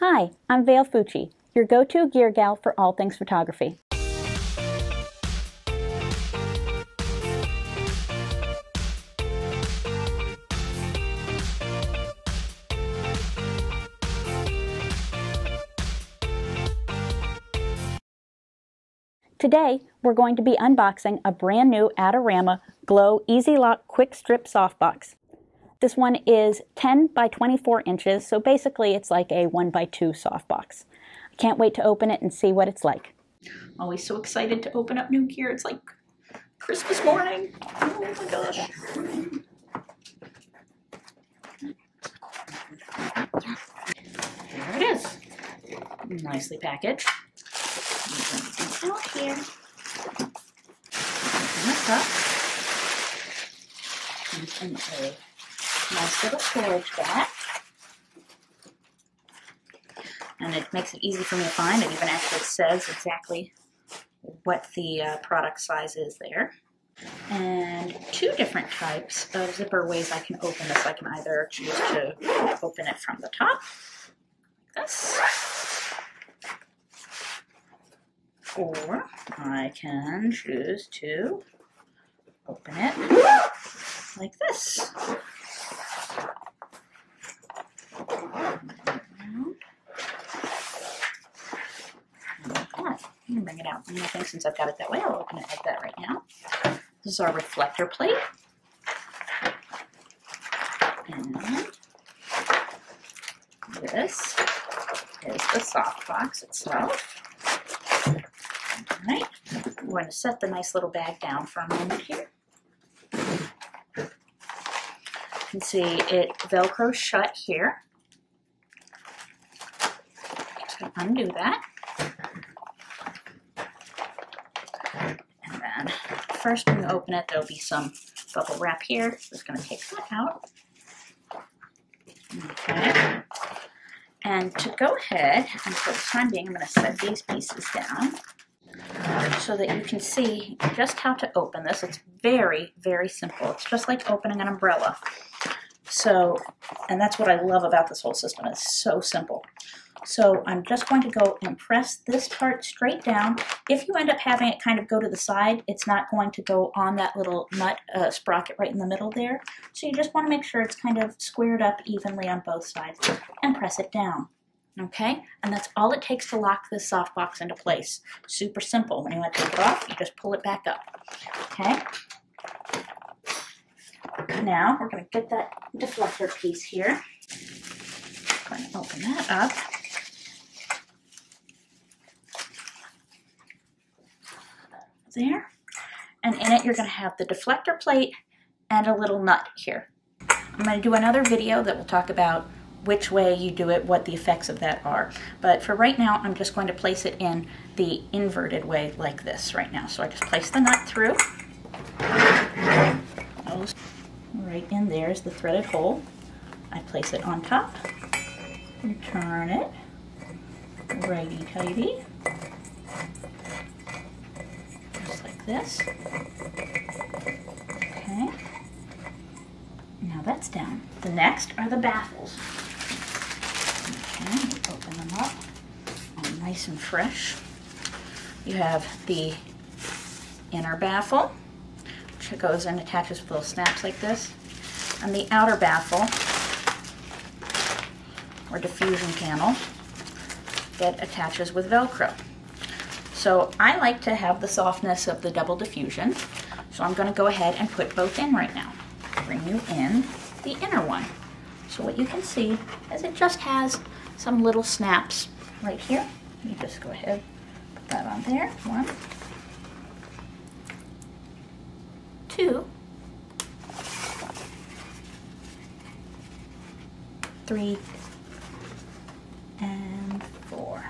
Hi, I'm Vail Fucci, your go-to gear gal for all things photography. Today, we're going to be unboxing a brand new Adorama Glow EZ Lock Quick Strip Softbox. This one is 10 by 24 inches, so basically it's like a 1 by 2 softbox. I can't wait to open it and see what it's like. Always so excited to open up new gear. It's like Christmas morning. Oh my gosh. There it is. Nicely packaged out here. Up. Nice little storage bag. And it makes it easy for me to find. It even actually says exactly what the uh, product size is there. And two different types of zipper ways I can open this. I can either choose to open it from the top, like this, or I can choose to open it like this. I think since I've got it that way, I'll open it like that right now. This is our reflector plate. And this is the soft box itself. Right, I'm going to set the nice little bag down for a moment here. You can see it velcro shut here. So undo that. And then first when you open it, there'll be some bubble wrap here. Just going to take that out. Okay. And to go ahead, and for the time being, I'm going to set these pieces down so that you can see just how to open this. It's very, very simple. It's just like opening an umbrella. So, and that's what I love about this whole system. It's so simple. So I'm just going to go and press this part straight down. If you end up having it kind of go to the side, it's not going to go on that little nut uh, sprocket right in the middle there. So you just want to make sure it's kind of squared up evenly on both sides and press it down okay? And that's all it takes to lock this softbox into place. Super simple. When you want to take it off, you just pull it back up, okay? Now, we're going to get that deflector piece here. Going to open that up. There. And in it, you're going to have the deflector plate and a little nut here. I'm going to do another video that will talk about which way you do it, what the effects of that are. But for right now, I'm just going to place it in the inverted way like this right now. So I just place the nut through. Right in there is the threaded hole. I place it on top, turn it, righty-tighty, just like this. Okay, now that's down. The next are the baffles. Okay, open them up. All nice and fresh. You have the inner baffle, which goes and attaches with little snaps like this, and the outer baffle, or diffusion panel, that attaches with Velcro. So I like to have the softness of the double diffusion, so I'm going to go ahead and put both in right now. Bring you in the inner one. So what you can see is it just has some little snaps right here. Let me just go ahead, put that on there. One, two, three, and four.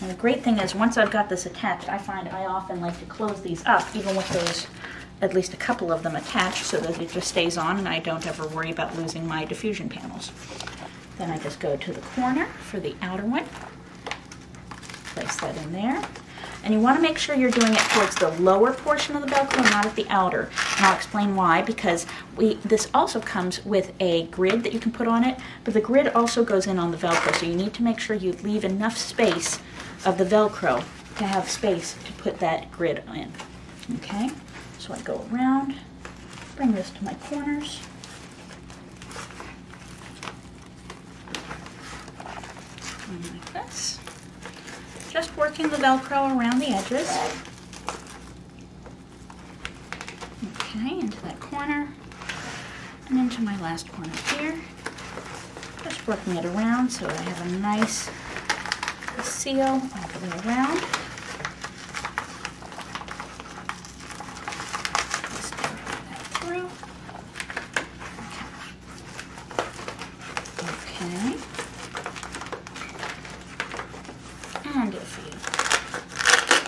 And the great thing is once I've got this attached, I find I often like to close these up, even with those at least a couple of them attached so that it just stays on and I don't ever worry about losing my diffusion panels. Then I just go to the corner for the outer one, place that in there. And you want to make sure you're doing it towards the lower portion of the Velcro, not at the outer. And I'll explain why, because we this also comes with a grid that you can put on it, but the grid also goes in on the Velcro, so you need to make sure you leave enough space of the Velcro to have space to put that grid in. Okay, so I go around, bring this to my corners. like this. Just working the Velcro around the edges. Okay, into that corner and into my last corner here. Just working it around so I have a nice seal all the way around. And if you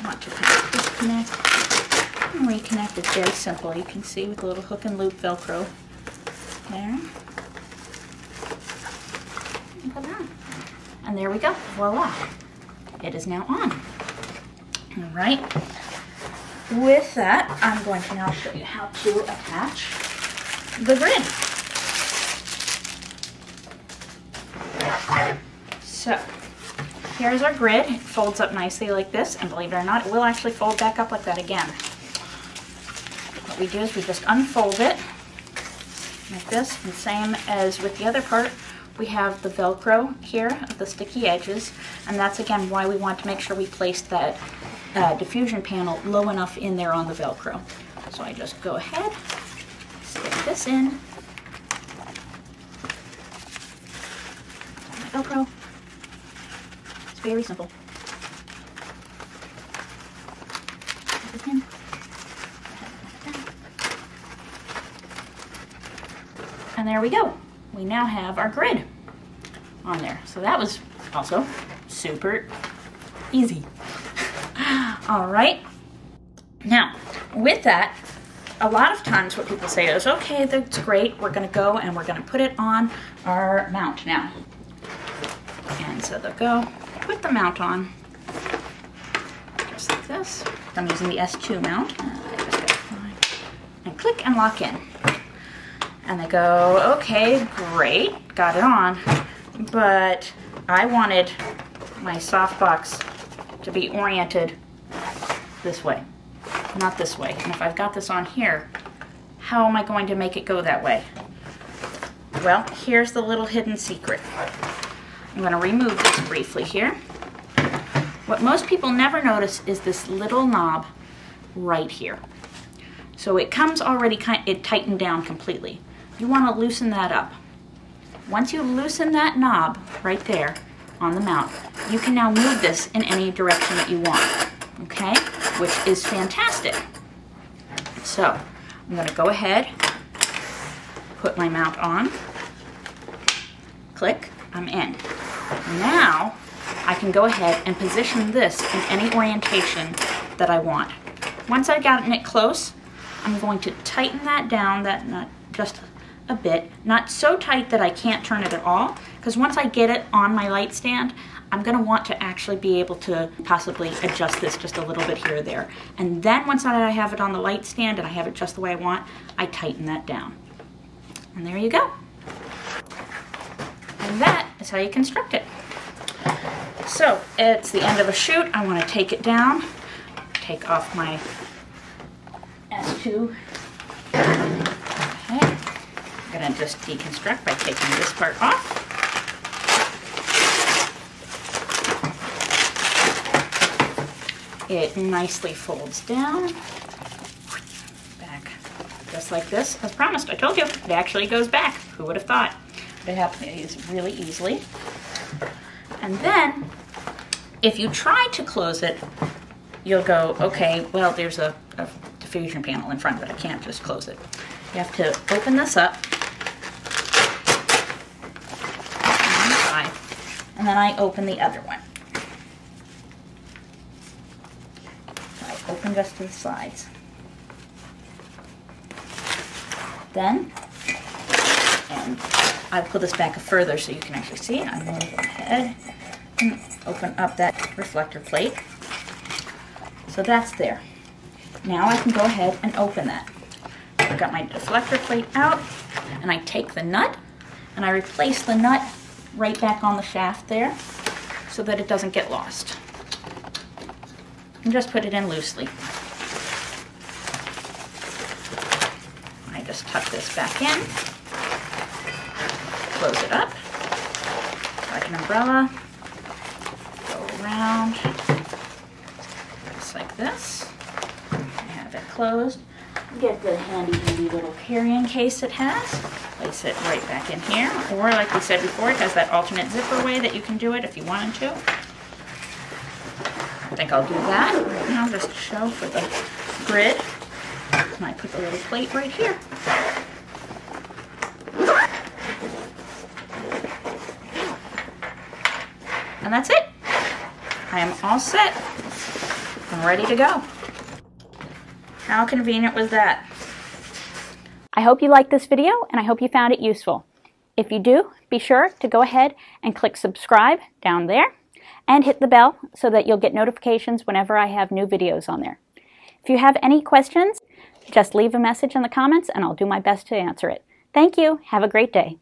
want to kind of disconnect and reconnect, it's very simple. You can see with a little hook and loop Velcro there. And there we go, voila. It is now on. All right. With that, I'm going to now show you how to attach the grid. So, here's our grid. It folds up nicely like this, and believe it or not, it will actually fold back up like that again. What we do is we just unfold it like this, and same as with the other part, we have the Velcro here of the sticky edges, and that's again why we want to make sure we place that uh, diffusion panel low enough in there on the Velcro. So I just go ahead, stick this in, Velcro, It's very simple. And there we go. We now have our grid on there. So that was also super easy. All right. Now, with that, a lot of times what people say is, okay, that's great. We're going to go and we're going to put it on our mount now. And so they'll go, put the mount on, just like this. I'm using the S2 mount. And click and lock in. And they go, okay, great, got it on. But I wanted my softbox to be oriented this way, not this way. And if I've got this on here, how am I going to make it go that way? Well, here's the little hidden secret. I'm going to remove this briefly here. What most people never notice is this little knob right here. So it comes already kind it tightened down completely. You want to loosen that up. Once you loosen that knob right there on the mount, you can now move this in any direction that you want, okay? Which is fantastic. So I'm going to go ahead, put my mount on, click, I'm in. Now, I can go ahead and position this in any orientation that I want. Once I've gotten it close, I'm going to tighten that down, that not just a bit, not so tight that I can't turn it at all, because once I get it on my light stand, I'm gonna want to actually be able to possibly adjust this just a little bit here or there. And then once I have it on the light stand and I have it just the way I want, I tighten that down. And there you go. And that is how you construct it. So it's the end of a shoot. I want to take it down, take off my S2. To just deconstruct by taking this part off. It nicely folds down, back, just like this, as promised. I told you, it actually goes back. Who would have thought? It happens really easily. And then, if you try to close it, you'll go, okay, well, there's a, a diffusion panel in front, but I can't just close it. You have to open this up. And then I open the other one. I open just to the sides. Then, and I pull this back further so you can actually see. I'm going to go ahead and open up that reflector plate. So that's there. Now I can go ahead and open that. I've got my deflector plate out and I take the nut and I replace the nut right back on the shaft there so that it doesn't get lost. And just put it in loosely. I just tuck this back in, close it up, like an umbrella, go around, just like this. I have it closed. Get the handy dandy little carrying case it has. Place it right back in here. Or like we said before, it has that alternate zipper way that you can do it if you wanted to. I think I'll do that right now just to show for the grid. And I put the little plate right here. And that's it. I am all set. I'm ready to go. How convenient was that? I hope you liked this video and I hope you found it useful. If you do, be sure to go ahead and click subscribe down there and hit the bell so that you'll get notifications whenever I have new videos on there. If you have any questions, just leave a message in the comments and I'll do my best to answer it. Thank you. Have a great day.